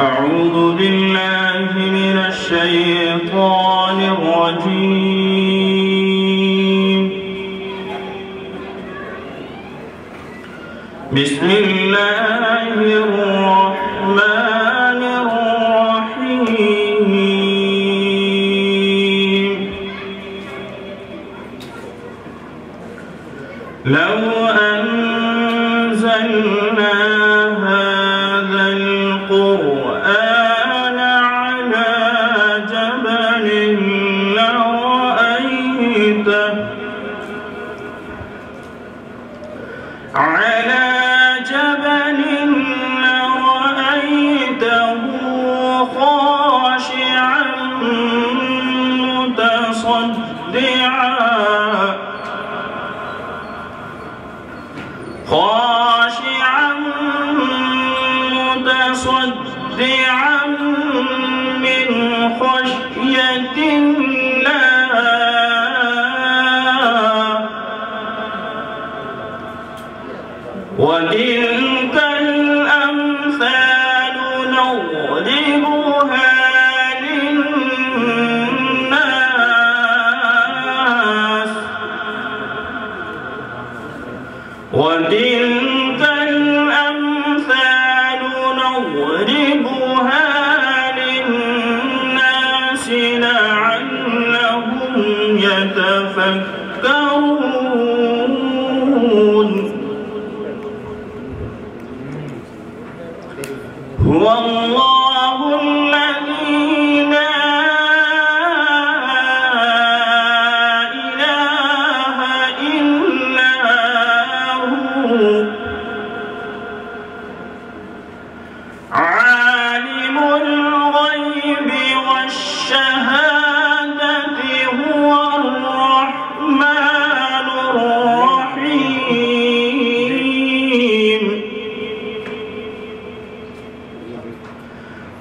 أعوذ بالله من الشيطان الرجيم. بسم الله الرحمن الرحيم. لو أنزلنا القرآن على جبل لرأيته. على متصدعا من خشية الله. وتلك الأمثال نضربها للناس. وتلك يتفكرون هو الله الذي لا إله إلا هو. عالم الغيب والشهادة.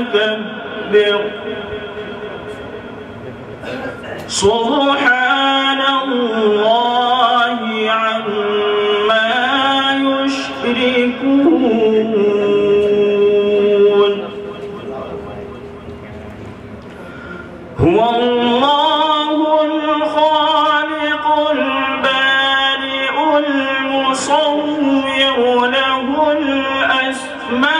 المتكبر سبحان الله عما يشركون. هو الله الخالق البارئ المصور له الأسماء